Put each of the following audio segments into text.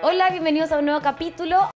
Hola, bienvenidos a un nuevo capítulo.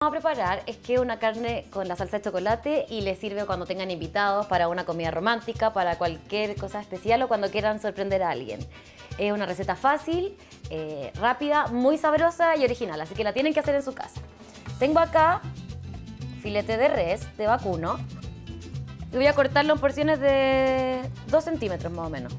Vamos a preparar es que una carne con la salsa de chocolate y le sirve cuando tengan invitados para una comida romántica, para cualquier cosa especial o cuando quieran sorprender a alguien. Es una receta fácil, eh, rápida, muy sabrosa y original, así que la tienen que hacer en su casa. Tengo acá filete de res, de vacuno, y voy a cortarlo en porciones de 2 centímetros más o menos.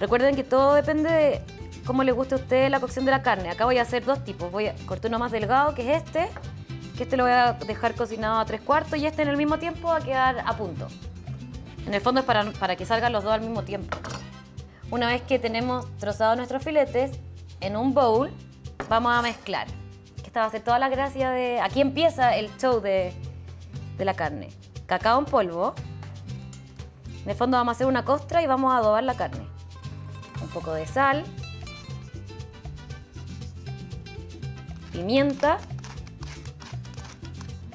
Recuerden que todo depende de cómo le guste a usted la cocción de la carne. Acá voy a hacer dos tipos. Voy a cortar uno más delgado, que es este, que este lo voy a dejar cocinado a tres cuartos y este en el mismo tiempo va a quedar a punto. En el fondo es para, para que salgan los dos al mismo tiempo. Una vez que tenemos trozados nuestros filetes, en un bowl vamos a mezclar. esta va a ser toda la gracia de... Aquí empieza el show de, de la carne. Cacao en polvo. En el fondo vamos a hacer una costra y vamos a adobar la carne un poco de sal, pimienta,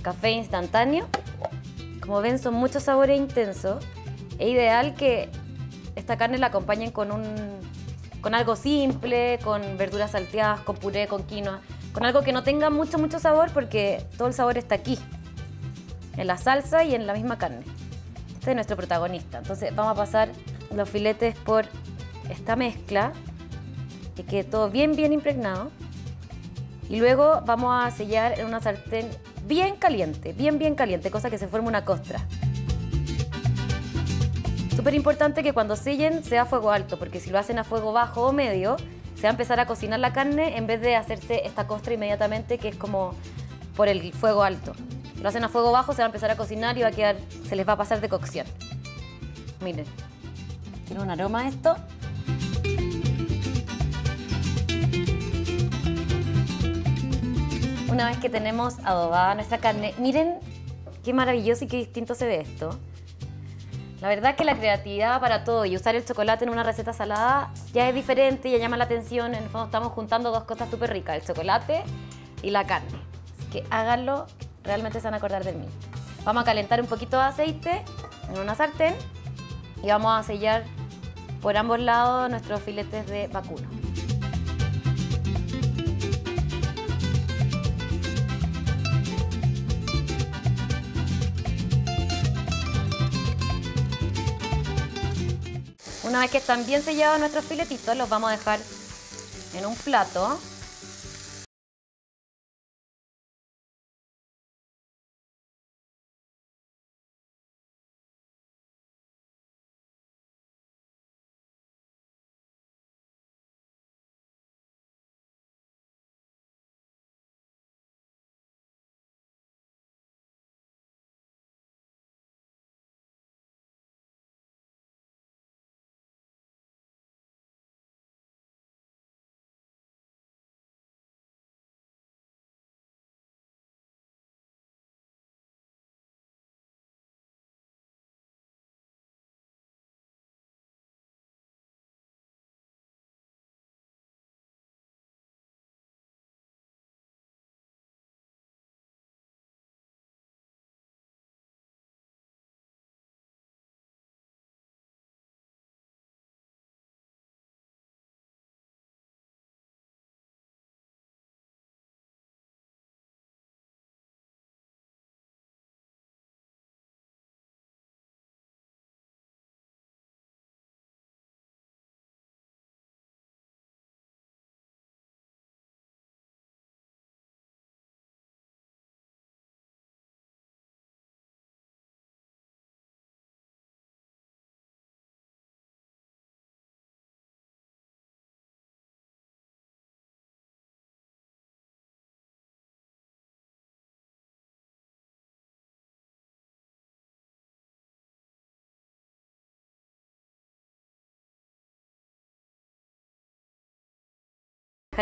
café instantáneo. Como ven son muchos sabores intensos. Es ideal que esta carne la acompañen con, un, con algo simple, con verduras salteadas, con puré, con quinoa, con algo que no tenga mucho, mucho sabor porque todo el sabor está aquí, en la salsa y en la misma carne. Este es nuestro protagonista. Entonces vamos a pasar los filetes por esta mezcla, que quede todo bien, bien impregnado. Y luego vamos a sellar en una sartén bien caliente, bien, bien caliente, cosa que se forme una costra. Súper importante que cuando sellen sea a fuego alto, porque si lo hacen a fuego bajo o medio, se va a empezar a cocinar la carne en vez de hacerse esta costra inmediatamente, que es como por el fuego alto. Lo hacen a fuego bajo, se va a empezar a cocinar y va a quedar, se les va a pasar de cocción. Miren, tiene un aroma esto. Una vez que tenemos adobada nuestra carne, miren qué maravilloso y qué distinto se ve esto. La verdad es que la creatividad para todo y usar el chocolate en una receta salada ya es diferente, ya llama la atención. En el fondo estamos juntando dos cosas súper ricas, el chocolate y la carne. Así que háganlo, realmente se van a acordar de mí. Vamos a calentar un poquito de aceite en una sartén y vamos a sellar por ambos lados nuestros filetes de vacuno. Una vez que están bien sellados nuestros filetitos, los vamos a dejar en un plato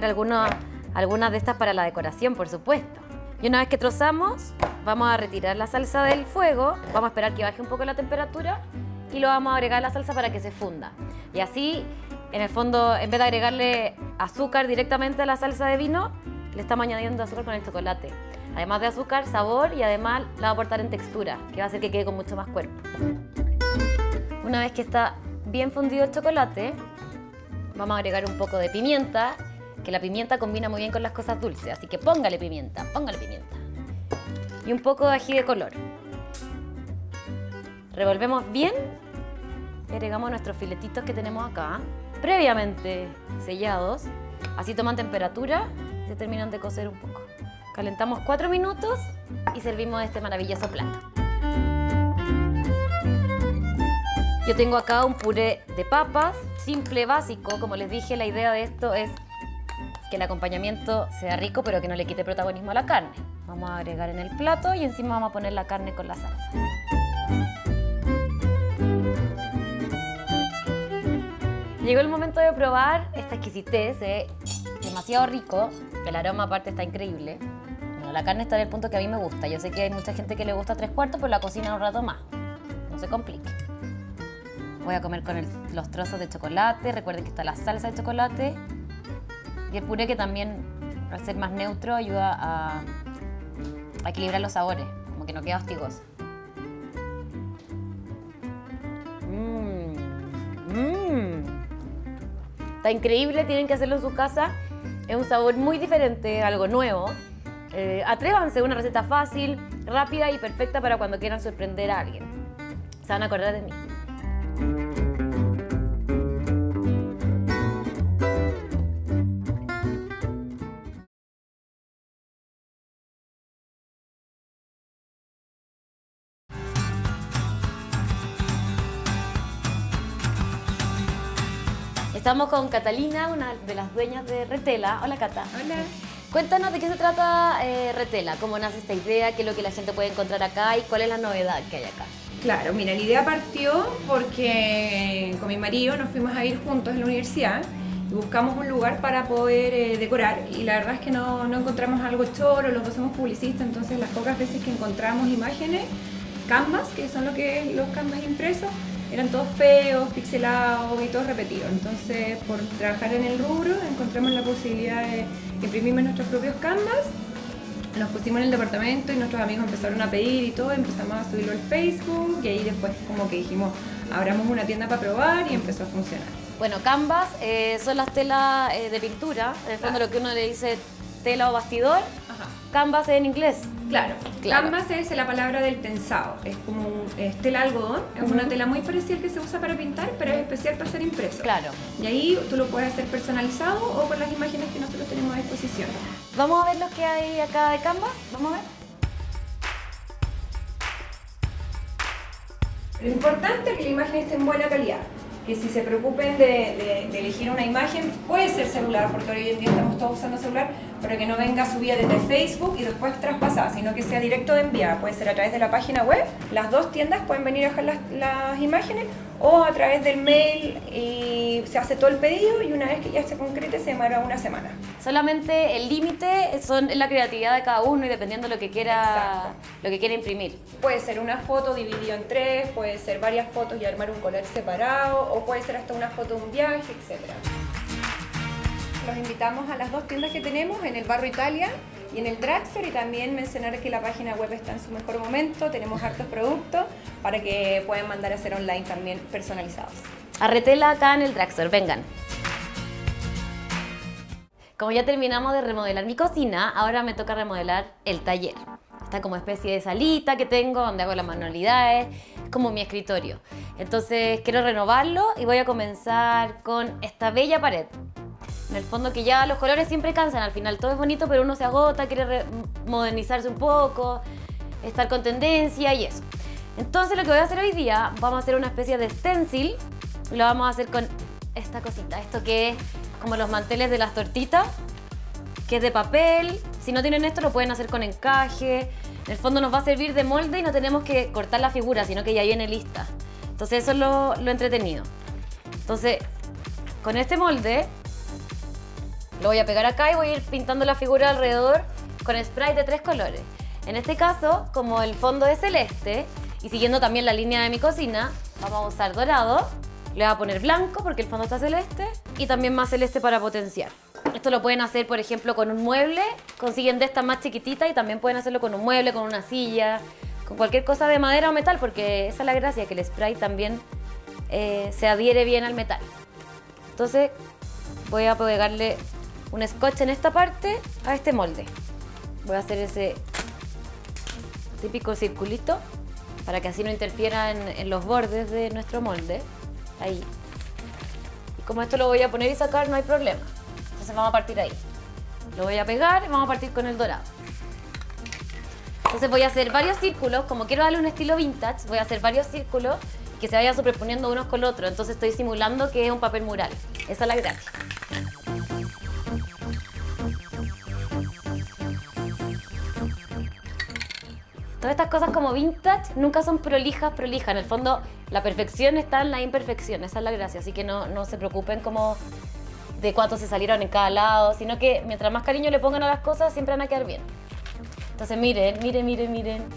algunas de estas para la decoración, por supuesto. Y una vez que trozamos, vamos a retirar la salsa del fuego, vamos a esperar que baje un poco la temperatura y lo vamos a agregar a la salsa para que se funda. Y así, en el fondo, en vez de agregarle azúcar directamente a la salsa de vino, le estamos añadiendo azúcar con el chocolate. Además de azúcar, sabor y además la va a aportar en textura, que va a hacer que quede con mucho más cuerpo. Una vez que está bien fundido el chocolate, vamos a agregar un poco de pimienta, que la pimienta combina muy bien con las cosas dulces, así que póngale pimienta, póngale pimienta. Y un poco de ají de color. Revolvemos bien y agregamos nuestros filetitos que tenemos acá, previamente sellados, así toman temperatura se terminan de cocer un poco. Calentamos 4 minutos y servimos este maravilloso plato. Yo tengo acá un puré de papas, simple, básico. Como les dije, la idea de esto es que el acompañamiento sea rico, pero que no le quite protagonismo a la carne. Vamos a agregar en el plato y encima vamos a poner la carne con la salsa. Llegó el momento de probar esta exquisitez, es demasiado rico, el aroma aparte está increíble. Bueno, la carne está en el punto que a mí me gusta. Yo sé que hay mucha gente que le gusta tres cuartos, pero la cocina un rato más. No se complique. Voy a comer con los trozos de chocolate. Recuerden que está la salsa de chocolate. Y el puré que también, al ser más neutro, ayuda a, equilibrar los sabores. Como que no queda hostigoso. Mmm. Mmm. Está increíble, tienen que hacerlo en su casa. Es un sabor muy diferente, algo nuevo. Eh, atrévanse, una receta fácil, rápida y perfecta para cuando quieran sorprender a alguien. Se van a acordar de mí. Estamos con Catalina, una de las dueñas de Retela. Hola, Cata. Hola. Cuéntanos de qué se trata eh, Retela, cómo nace esta idea, qué es lo que la gente puede encontrar acá y cuál es la novedad que hay acá. Claro, mira, la idea partió porque con mi marido nos fuimos a ir juntos en la universidad y buscamos un lugar para poder eh, decorar y la verdad es que no, no encontramos algo choro, los dos somos publicistas, entonces las pocas veces que encontramos imágenes, canvas, que son lo que los canvas impresos, eran todos feos, pixelados y todos repetidos. Entonces, por trabajar en el rubro, encontramos la posibilidad de imprimir nuestros propios canvas. Nos pusimos en el departamento y nuestros amigos empezaron a pedir y todo, empezamos a subirlo al Facebook y ahí después como que dijimos, abramos una tienda para probar y empezó a funcionar. Bueno, canvas eh, son las telas eh, de pintura, en el fondo lo que uno le dice tela o bastidor. Canvas en inglés. Claro. Canvas es la palabra del tensado. Es como un, tela algodón. Es una tela muy parecida que se usa para pintar, pero es especial para ser impreso. Claro. Y ahí tú lo puedes hacer personalizado o con las imágenes que nosotros tenemos a disposición. Vamos a ver lo que hay acá de Canvas. Vamos a ver. Lo importante es que la imagen esté en buena calidad que si se preocupen de, elegir una imagen, puede ser celular, porque hoy en día estamos todos usando celular, pero que no venga subida desde Facebook y después traspasada, sino que sea directo de enviada. Puede ser a través de la página web, las dos tiendas pueden venir a dejar las, las imágenes, o a través del mail y se hace todo el pedido y una vez que ya se concrete se demora una semana. Solamente el límite son la creatividad de cada uno y dependiendo de lo que quiera lo que quiera imprimir. Puede ser una foto dividida en tres, puede ser varias fotos y armar un color separado o puede ser hasta una foto de un viaje, etc. Los invitamos a las dos tiendas que tenemos en el Barro Italia y en el Dragster y también mencionar que la página web está en su mejor momento, tenemos hartos productos para que puedan mandar a hacer online también personalizados. Arretela acá en el Dragster, vengan. Como ya terminamos de remodelar mi cocina, ahora me toca remodelar el taller. Esta como especie de salita que tengo donde hago las manualidades, como mi escritorio. Entonces quiero renovarlo y voy a comenzar con esta bella pared. En el fondo que ya los colores siempre cansan, al final todo es bonito, pero uno se agota, quiere modernizarse un poco, estar con tendencia y eso. Entonces lo que voy a hacer hoy día, vamos a hacer una especie de stencil, lo vamos a hacer con esta cosita, esto que es como los manteles de las tortitas, que es de papel. Si no tienen esto lo pueden hacer con encaje. En el fondo nos va a servir de molde y no tenemos que cortar la figura, sino que ya viene lista. Entonces eso es lo, lo entretenido. Entonces, con este molde Lo voy a pegar acá y voy a ir pintando la figura alrededor con spray de tres colores. En este caso, como el fondo es celeste y siguiendo también la línea de mi cocina, vamos a usar dorado. Le voy a poner blanco porque el fondo está celeste y también más celeste para potenciar. Esto lo pueden hacer, por ejemplo, con un mueble. Consiguen de estas más chiquititas y también pueden hacerlo con un mueble, con una silla, con cualquier cosa de madera o metal, porque esa es la gracia, que el spray también eh, se adhiere bien al metal. Entonces voy a pegarle un scotch en esta parte a este molde. Voy a hacer ese típico circulito para que así no interfiera en, en los bordes de nuestro molde. Ahí. Y como esto lo voy a poner y sacar, no hay problema. Entonces vamos a partir ahí. Lo voy a pegar y vamos a partir con el dorado. Entonces voy a hacer varios círculos, como quiero darle un estilo vintage, voy a hacer varios círculos que se vayan superponiendo unos con otros. Entonces estoy simulando que es un papel mural. Esa es la gracia. Todas estas cosas como vintage nunca son prolijas, prolijas. En el fondo, la perfección está en la imperfección. Esa es la gracia. Así que no, no se preocupen como de cuántos se salieron en cada lado, sino que mientras más cariño le pongan a las cosas, siempre van a quedar bien. Entonces miren, miren, miren, miren.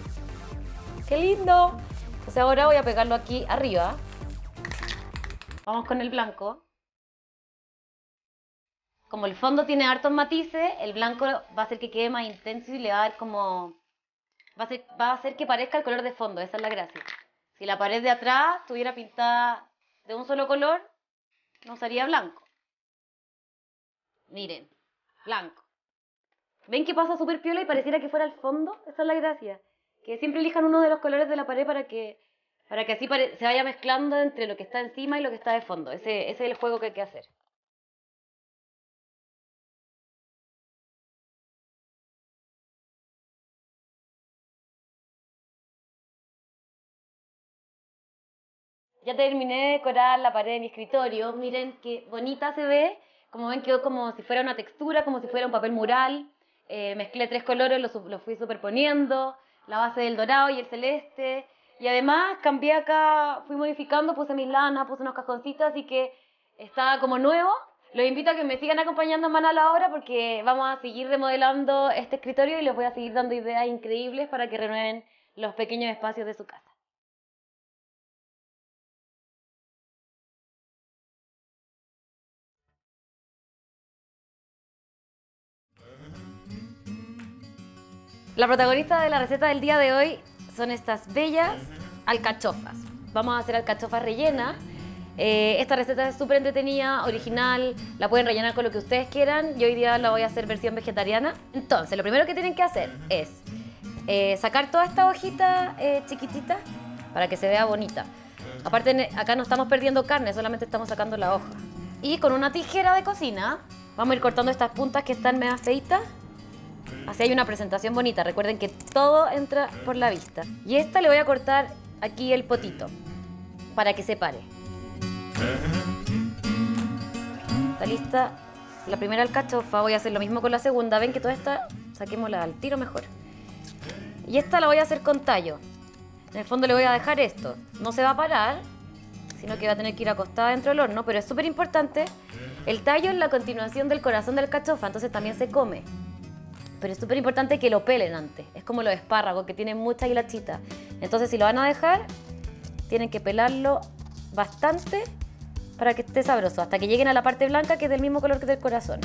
¡Qué lindo! Entonces ahora voy a pegarlo aquí arriba. Vamos con el blanco. Como el fondo tiene hartos matices, el blanco va a hacer que quede más intenso y le va a dar como... Va a, ser, va a hacer que parezca el color de fondo, esa es la gracia. Si la pared de atrás estuviera pintada de un solo color, no usaría blanco. Miren, blanco. ¿Ven que pasa súper piola y pareciera que fuera el fondo? Esa es la gracia. Que siempre elijan uno de los colores de la pared para que, para que así se vaya mezclando entre lo que está encima y lo que está de fondo. Ese, ese es el juego que hay que hacer. Ya terminé de decorar la pared de mi escritorio. Miren qué bonita se ve. Como ven, quedó como si fuera una textura, como si fuera un papel mural. Eh, mezclé tres colores, los, los fui superponiendo. La base del dorado y el celeste. Y además cambié acá, fui modificando, puse mis lanas, puse unos cajoncitos, así que está como nuevo. Los invito a que me sigan acompañando mano a la obra porque vamos a seguir remodelando este escritorio y les voy a seguir dando ideas increíbles para que renueven los pequeños espacios de su casa. La protagonista de la receta del día de hoy son estas bellas alcachofas. Vamos a hacer alcachofas rellenas. Eh, esta receta es súper entretenida, original, la pueden rellenar con lo que ustedes quieran. Yo hoy día la voy a hacer versión vegetariana. Entonces, lo primero que tienen que hacer es eh, sacar toda esta hojita eh, chiquitita para que se vea bonita. Aparte, acá no estamos perdiendo carne, solamente estamos sacando la hoja. Y con una tijera de cocina vamos a ir cortando estas puntas que están medio feitas Así hay una presentación bonita. Recuerden que todo entra por la vista. Y esta le voy a cortar aquí el potito para que se pare. Está lista la primera alcachofa. Voy a hacer lo mismo con la segunda. Ven que toda esta saquémosla al tiro mejor. Y esta la voy a hacer con tallo. En el fondo le voy a dejar esto. No se va a parar, sino que va a tener que ir acostada dentro del horno. Pero es súper importante. El tallo es la continuación del corazón del alcachofa, entonces también se come. Pero es súper importante que lo pelen antes. Es como los espárragos, que tienen mucha hilachita. Entonces, si lo van a dejar, tienen que pelarlo bastante para que esté sabroso, hasta que lleguen a la parte blanca, que es del mismo color que del corazón.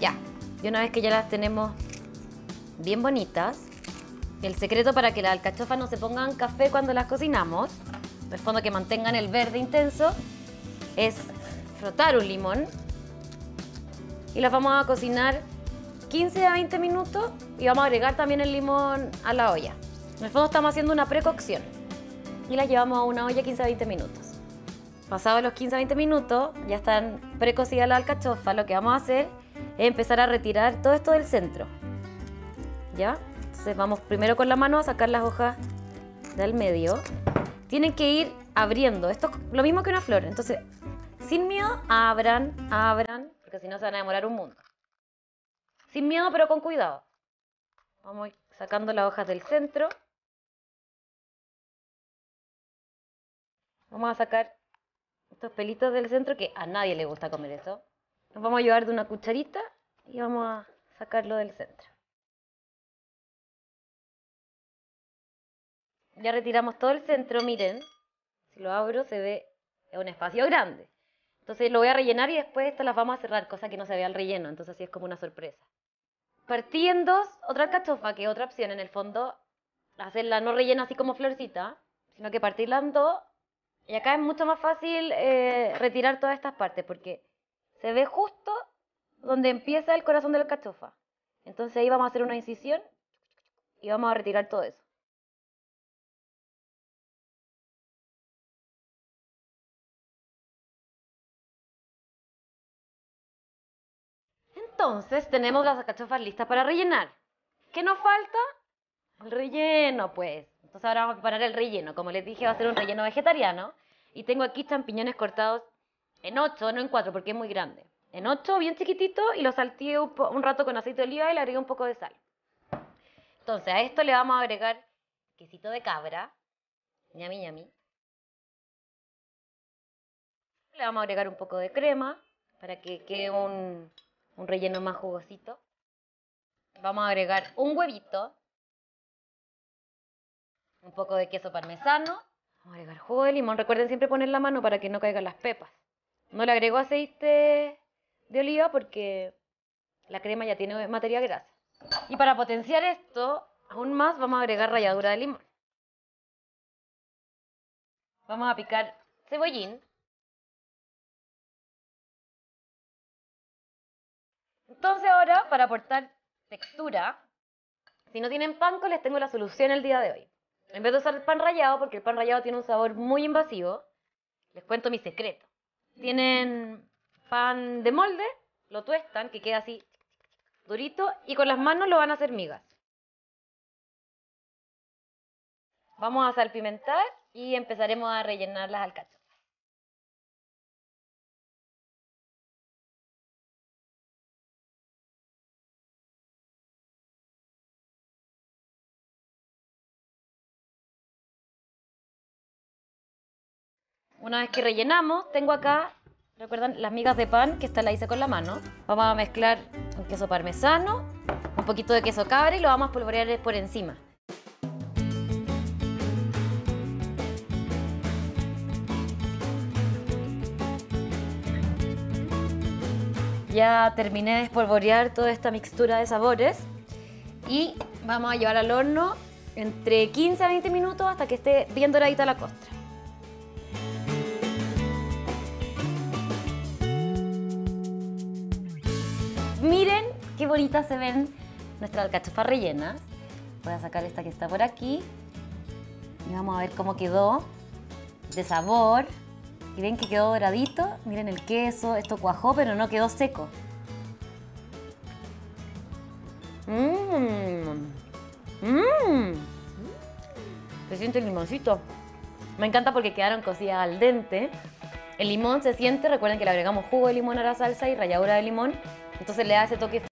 Ya, y una vez que ya las tenemos bien bonitas, el secreto para que las alcachofas no se pongan café cuando las cocinamos, en el fondo que mantengan el verde intenso, es frotar un limón y las vamos a cocinar 15 a 20 minutos y vamos a agregar también el limón a la olla. En el fondo estamos haciendo una precocción y las llevamos a una olla 15 a 20 minutos. Pasados los 15 a 20 minutos, ya están precocidas las alcachofas, lo que vamos a hacer es empezar a retirar todo esto del centro. ¿Ya? Entonces vamos primero con la mano a sacar las hojas del medio. Tienen que ir abriendo, esto es lo mismo que una flor, entonces sin miedo, abran, abran, si no se van a demorar un mundo. Sin miedo, pero con cuidado. Vamos sacando las hojas del centro. Vamos a sacar estos pelitos del centro que a nadie le gusta comer eso. Nos vamos a llevar de una cucharita y vamos a sacarlo del centro. Ya retiramos todo el centro, miren. Si lo abro se ve un espacio grande. Entonces lo voy a rellenar y después estas las vamos a cerrar, cosa que no se vea el relleno. Entonces así es como una sorpresa. Partí en dos, otra alcachofa, que es otra opción en el fondo, hacerla no rellena así como florcita, sino que partirla en dos. Y acá es mucho más fácil eh, retirar todas estas partes porque se ve justo donde empieza el corazón de la alcachofa. Entonces ahí vamos a hacer una incisión y vamos a retirar todo eso. Entonces tenemos las alcachofas listas para rellenar. ¿Qué nos falta? El relleno, pues. Entonces ahora vamos a preparar el relleno. Como les dije, va a ser un relleno vegetariano. Y tengo aquí champiñones cortados en 8, no en 4, porque es muy grande. En 8, bien chiquitito, y lo salteé un, rato con aceite de oliva y le agregué un poco de sal. Entonces a esto le vamos a agregar quesito de cabra. ñami ñami. Le vamos a agregar un poco de crema para que quede un, un relleno más jugosito. Vamos a agregar un huevito, un poco de queso parmesano, vamos a agregar jugo de limón. Recuerden siempre poner la mano para que no caigan las pepas. No le agrego aceite de oliva porque la crema ya tiene materia grasa. Y para potenciar esto aún más vamos a agregar ralladura de limón. Vamos a picar cebollín Entonces ahora, para aportar textura, si no tienen panko, les tengo la solución el día de hoy. En vez de usar pan rallado, porque el pan rallado tiene un sabor muy invasivo, les cuento mi secreto. Tienen pan de molde, lo tuestan, que queda así durito, y con las manos lo van a hacer migas. Vamos a salpimentar y empezaremos a rellenar las alcachas. Una vez que rellenamos, tengo acá, recuerdan, las migas de pan que esta la hice con la mano. Vamos a mezclar un queso parmesano, un poquito de queso cabra y lo vamos a polvorear por encima. Ya terminé de espolvorear toda esta mixtura de sabores y vamos a llevar al horno entre 15 a 20 minutos hasta que esté bien doradita la costra. Qué bonitas se ven nuestras alcachofas rellenas. Voy a sacar esta que está por aquí. Y vamos a ver cómo quedó de sabor. Y ven que quedó doradito. Miren el queso, esto cuajó, pero no quedó seco. Mmm. Mmm. Se siente el limoncito. Me encanta porque quedaron cocidas al dente. El limón se siente, recuerden que le agregamos jugo de limón a la salsa y ralladura de limón. Entonces le da ese toque